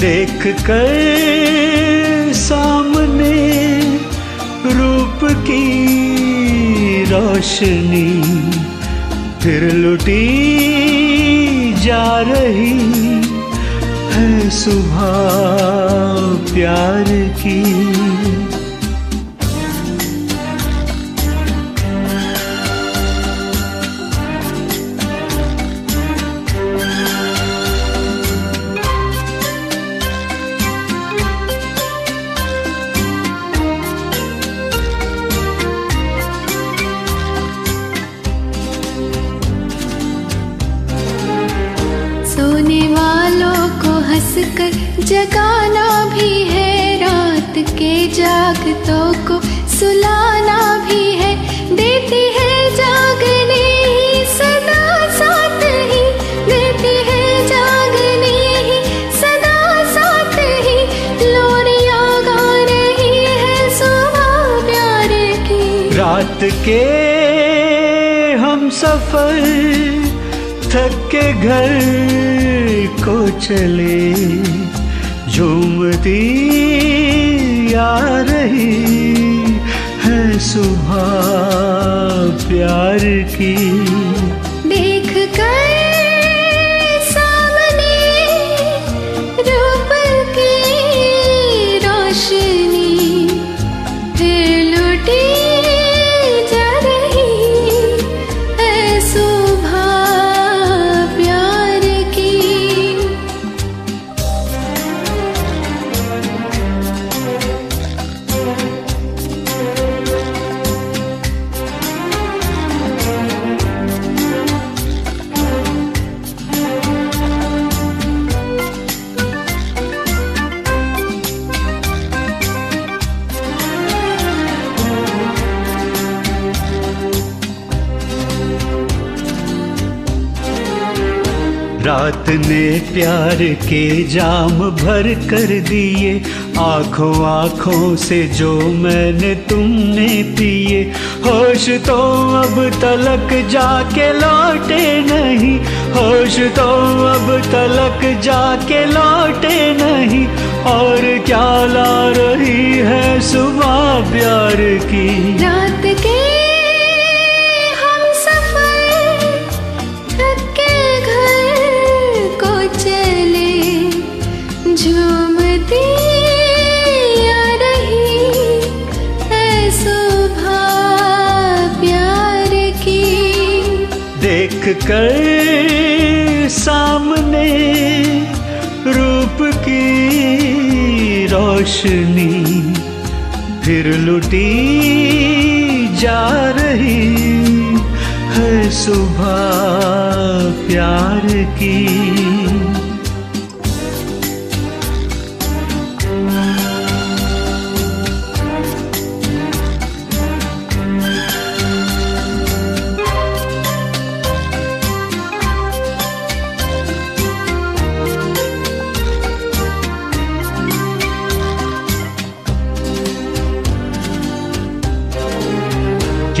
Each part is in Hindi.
देख कर सामने रूप की रोशनी फिर लुटी जा रही है सुबह प्यार की। हंसकर जगाना भी है, रात के जागतों को सुलाना भी है। देती है जागने ही सदा साथ ही। देती है जागने ही सदा साथ ही। लोरियाँ गा रही है सुबह प्यार की। रात के हम सफ़र थक के घर को चले झूमती आ रही है सुबह प्यार की। रात ने प्यार के जाम भर कर दिए। आँखों आँखों से जो मैंने तुमने पिए। होश तो अब तलक जाके लौटे नहीं। होश तो अब तलक जाके लौटे नहीं। और क्या ला रही है सुबह प्यार की? देख कर सामने रूप की रोशनी फिर लुटी जा रही है सुबह प्यार की।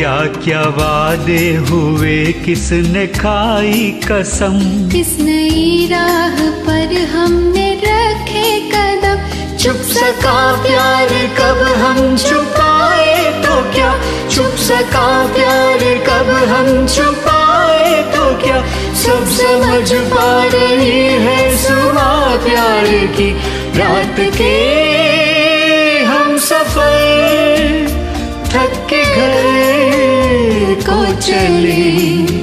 क्या क्या वादे हुए? किसने खाई कसम? किस नई राह पर हमने रखे कदम? चुप सका प्यार कब हम छुपाए तो क्या? चुप सका प्यार कब हम छुपाए तो क्या? सब समझ पा रही है सुबह प्यार की। रात के चले।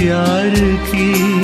प्यार की।